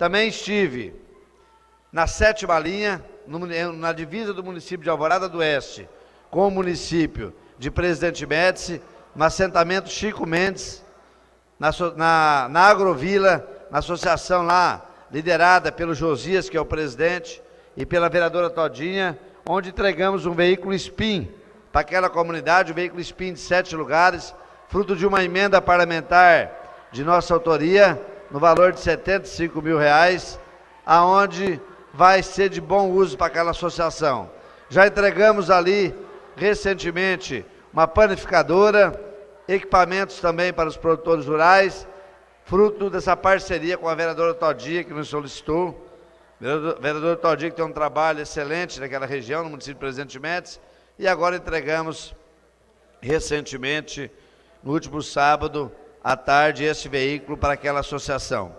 Também estive na sétima linha, no, na divisa do município de Alvorada do Oeste, com o município de Presidente Médici, no assentamento Chico Mendes, na, na, na Agrovila, na associação lá, liderada pelo Josias, que é o presidente, e pela vereadora Todinha, onde entregamos um veículo SPIN para aquela comunidade, um veículo SPIN de sete lugares, fruto de uma emenda parlamentar de nossa autoria, no valor de 75 mil reais, aonde vai ser de bom uso para aquela associação. Já entregamos ali recentemente uma panificadora, equipamentos também para os produtores rurais, fruto dessa parceria com a vereadora Todinha, que nos solicitou. Vereador, Todinha, que tem um trabalho excelente naquela região, no município de Presidente Médici, e agora entregamos recentemente, no último sábado, à tarde, esse veículo para aquela associação.